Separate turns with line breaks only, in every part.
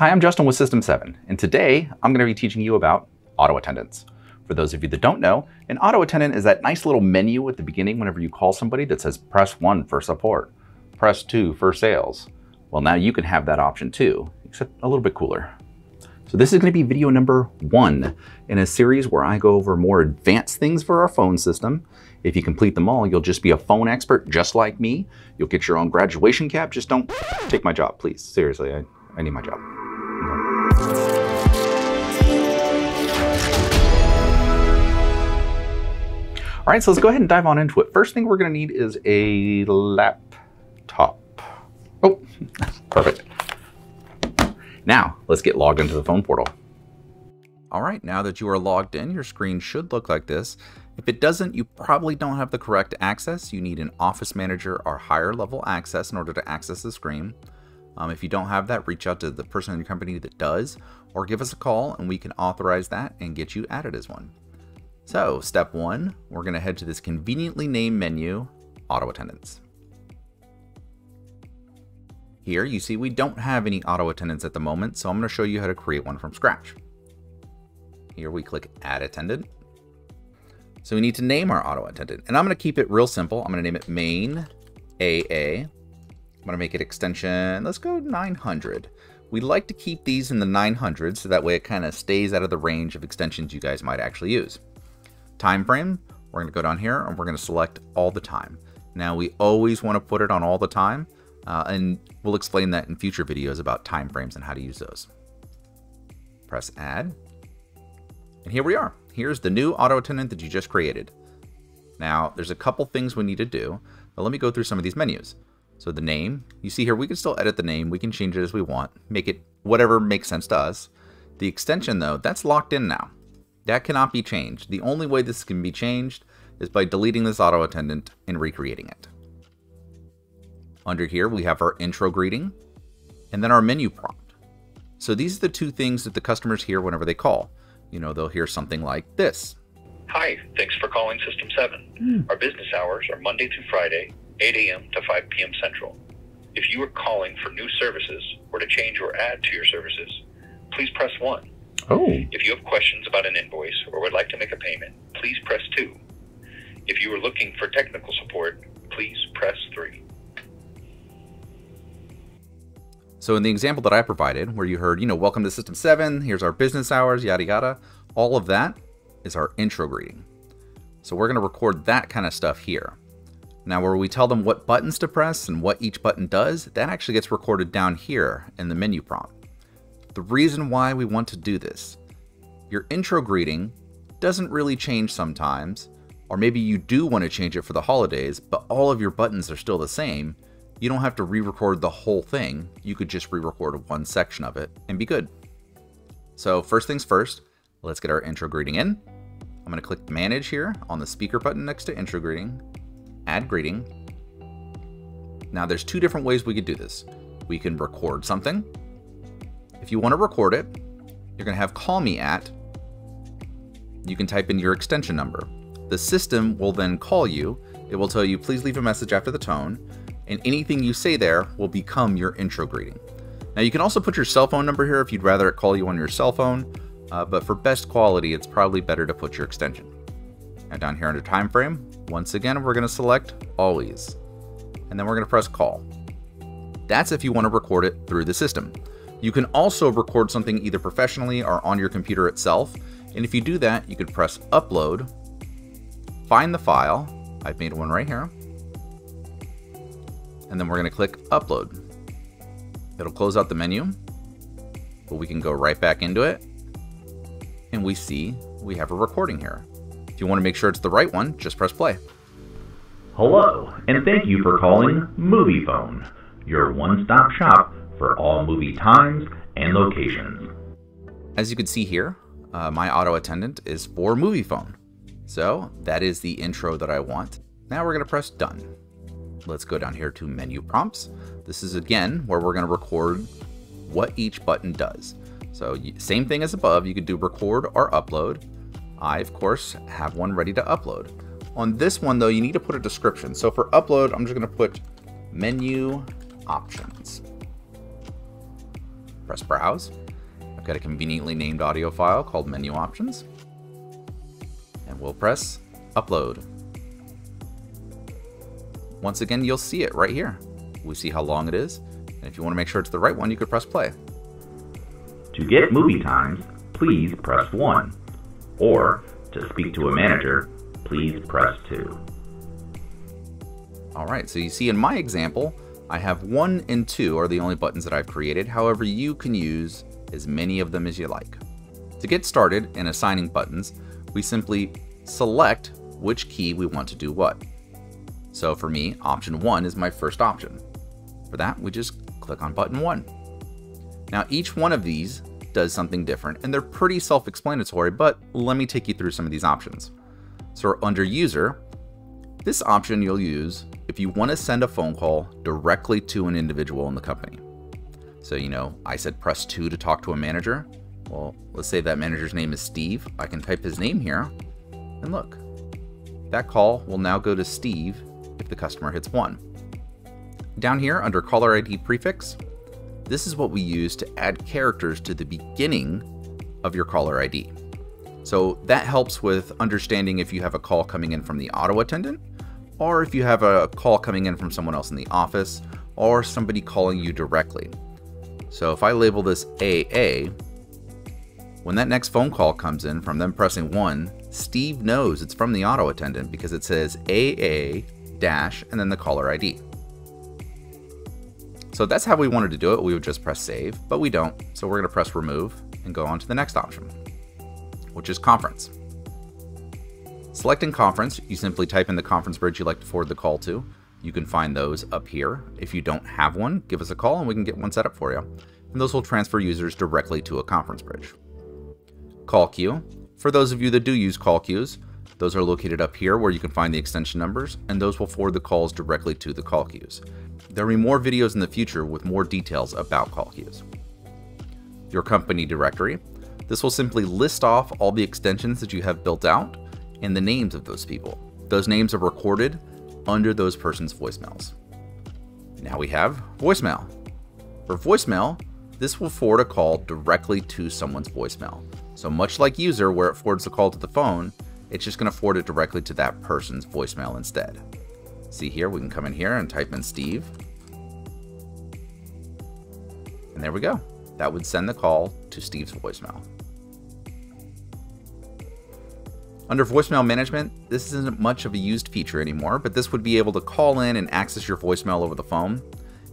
Hi, I'm Justin with System 7, and today I'm going to be teaching you about auto attendants. For those of you that don't know, an auto attendant is that nice little menu at the beginning whenever you call somebody that says press 1 for support, press 2 for sales. Well, now you can have that option too, except a little bit cooler. So this is going to be video number one in a series where I go over more advanced things for our phone system. If you complete them all, you'll just be a phone expert just like me. You'll get your own graduation cap. Just don't take my job, please. Seriously, I, I need my job. All right, so let's go ahead and dive on into it. First thing we're gonna need is a laptop. Oh, perfect. Now, let's get logged into the phone portal. All right, now that you are logged in, your screen should look like this. If it doesn't, you probably don't have the correct access. You need an office manager or higher level access in order to access the screen. Um, if you don't have that, reach out to the person in your company that does, or give us a call and we can authorize that and get you added as one. So, step one, we're to head to this conveniently named menu, Auto attendants. Here you see we don't have any auto attendants at the moment, so I'm to show you how to create one from scratch. Here we click Add Attendant. So we need to name our auto attendant, and I'm to keep it real simple. I'm to name it Main AA. I'm to make it extension, let's go 900. We like to keep these in the 900 so that way it kind of stays out of the range of extensions you guys might actually use. Time frame, we're going to go down here and we're going to select all the time. Now we always want to put it on all the time uh, and we'll explain that in future videos about time frames and how to use those. Press add. And here we are. Here's the new auto attendant that you just created. Now, there's a couple things we need to do, but let me go through some of these menus. So the name, you see here, we can still edit the name. We can change it as we want, make it whatever makes sense to us. The extension though, that's locked in now. That cannot be changed. The only way this can be changed is by deleting this auto attendant and recreating it. Under here, we have our intro greeting and then our menu prompt. So these are the two things that the customers hear whenever they call. You know, they'll hear something like this.
Hi, thanks for calling System 7. Mm. Our business hours are Monday through Friday, 8 a.m. to 5 p.m. Central. If you are calling for new services or to change or add to your services, please press 1.
Oh.
If you have questions about an invoice or would like to make a payment, please press 2. If you are looking for technical support, please press 3.
So in the example that I provided, where you heard, you know, welcome to System 7, here's our business hours, yada yada, all of that is our intro greeting. So we're going to record that kind of stuff here. Now where we tell them what buttons to press and what each button does, that actually gets recorded down here in the menu prompt. The reason why we want to do this, your intro greeting doesn't really change sometimes, or maybe you do want to change it for the holidays, but all of your buttons are still the same, you don't have to re-record the whole thing, you could just re-record one section of it and be good. So first things first, let's get our intro greeting in. I'm going to click manage here on the speaker button next to intro greeting add greeting. Now there's two different ways we could do this. We can record something. If you want to record it, you're going to have call me at. You can type in your extension number. The system will then call you. It will tell you, please leave a message after the tone, and anything you say there will become your intro greeting. Now you can also put your cell phone number here if you'd rather it call you on your cell phone, uh, but for best quality, it's probably better to put your extension. Now down here under time frame, once again, we're going to select always, and then we're going to press call. That's if you want to record it through the system. You can also record something either professionally or on your computer itself. And if you do that, you could press upload, find the file. I've made one right here. And then we're going to click upload. It'll close out the menu, but we can go right back into it. And we see we have a recording here. If you want to make sure it's the right one, just press play.
Hello, and thank you for calling Moviefone, your one-stop shop for all movie times and locations.
As you can see here, uh, my auto attendant is for Moviefone. So that is the intro that I want. Now we're going to press done. Let's go down here to menu prompts. This is again where we're going to record what each button does. So same thing as above, you could do record or upload. I, of course, have one ready to upload. On this one, though, you need to put a description. So for upload, I'm just going to put menu options. Press Browse. I've got a conveniently named audio file called Menu Options. And we'll press Upload. Once again, you'll see it right here. We see how long it is. And if you want to make sure it's the right one, you could press play.
To get movie times, please press 1. Or, to speak to a manager, please press 2.
Alright, so you see in my example, I have 1 and 2 are the only buttons that I've created. However, you can use as many of them as you like. To get started in assigning buttons, we simply select which key we want to do what. So for me, option 1 is my first option. For that, we just click on button 1. Now each one of these does something different, and they're pretty self-explanatory, but let me take you through some of these options. So under User, this option you'll use if you want to send a phone call directly to an individual in the company. So, you know, I said press 2 to talk to a manager. Well, let's say that manager's name is Steve. I can type his name here, and look. That call will now go to Steve if the customer hits 1. Down here under caller ID prefix, this is what we use to add characters to the beginning of your caller ID. So that helps with understanding if you have a call coming in from the auto attendant, or if you have a call coming in from someone else in the office, or somebody calling you directly. So if I label this AA, when that next phone call comes in from them pressing 1, Steve knows it's from the auto attendant because it says AA dash and then the caller ID. So that's how we wanted to do it. We would just press save, but we don't. So we're going to press remove and go on to the next option, which is conference. Selecting conference, you simply type in the conference bridge you'd like to forward the call to. You can find those up here. If you don't have one, give us a call and we can get one set up for you. And those will transfer users directly to a conference bridge. Call queue. For those of you that do use call queues, those are located up here where you can find the extension numbers, and those will forward the calls directly to the call queues. There will be more videos in the future with more details about call queues. Your company directory. This will simply list off all the extensions that you have built out and the names of those people. Those names are recorded under those persons' voicemails. Now we have voicemail. For voicemail, this will forward a call directly to someone's voicemail. So much like user where it forwards the call to the phone, it's just going to forward it directly to that person's voicemail instead. See here, we can come in here and type in Steve. And there we go. That would send the call to Steve's voicemail. Under voicemail management, this isn't much of a used feature anymore, but this would be able to call in and access your voicemail over the phone.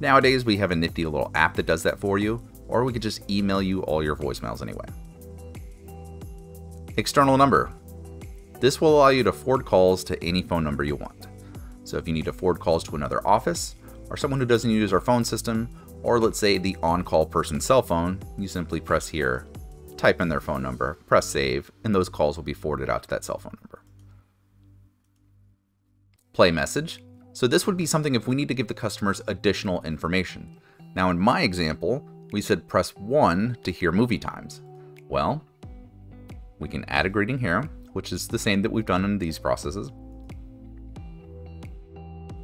Nowadays, we have a nifty little app that does that for you, or we could just email you all your voicemails anyway. External number. This will allow you to forward calls to any phone number you want. So if you need to forward calls to another office, or someone who doesn't use our phone system, or let's say the on-call person's cell phone, you simply press here, type in their phone number, press save, and those calls will be forwarded out to that cell phone number. Play message. So this would be something if we need to give the customers additional information. Now in my example, we said press 1 to hear movie times. Well, we can add a greeting here, which is the same that we've done in these processes.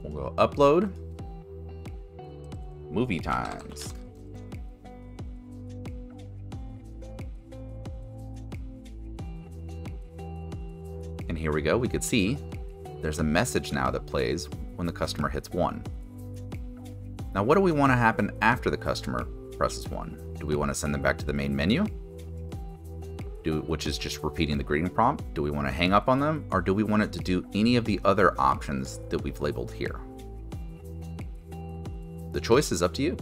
We'll go upload, movie times. Here we go, we could see there's a message now that plays when the customer hits 1. Now what do we want to happen after the customer presses 1? Do we want to send them back to the main menu? Do, which is just repeating the greeting prompt? Do we want to hang up on them? Or do we want it to do any of the other options that we've labeled here? The choice is up to you.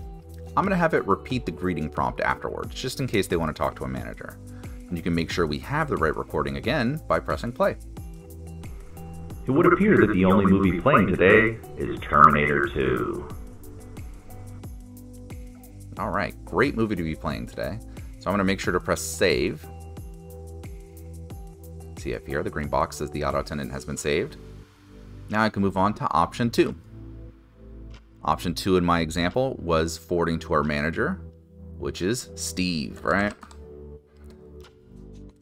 I'm going to have it repeat the greeting prompt afterwards, just in case they want to talk to a manager. And you can make sure we have the right recording again by pressing play.
It would appear that the only movie playing today is Terminator 2.
Alright, great movie to be playing today. So I'm going to make sure to press save. See up here, the green box says the auto attendant has been saved. Now I can move on to option 2. Option 2 in my example was forwarding to our manager, which is Steve, right?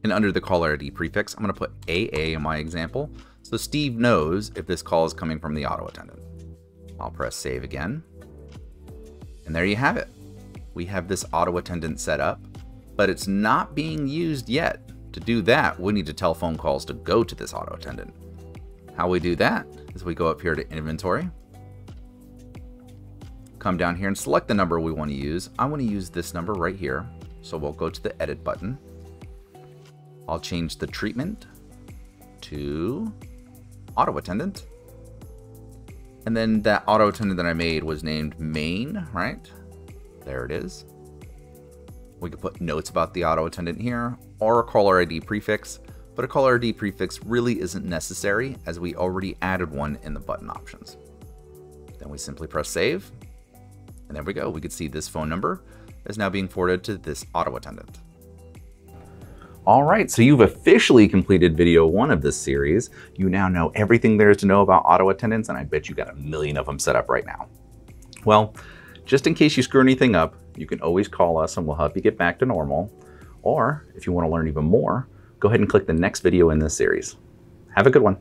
And under the caller ID prefix, I'm going to put AA in my example so Steve knows if this call is coming from the auto attendant. I'll press save again. And there you have it. we have this auto attendant set up, but it's not being used yet. To do that, we need to tell phone calls to go to this auto attendant. How we do that is we go up here to inventory, come down here and select the number we want to use. I want to use this number right here. So we'll go to the edit button. I'll change the treatment to auto attendant. And then that auto attendant that I made was named main, right? There it is. We could put notes about the auto attendant here or a caller ID prefix, but a caller ID prefix really isn't necessary as we already added one in the button options. Then we simply press save. And there we go. We could see this phone number is now being forwarded to this auto attendant. All right, so you've officially completed video one of this series. You now know everything there is to know about auto attendants, and I bet you got a million of them set up right now. Well, just in case you screw anything up, you can always call us and we'll help you get back to normal. Or if you want to learn even more, go ahead and click the next video in this series. Have a good one.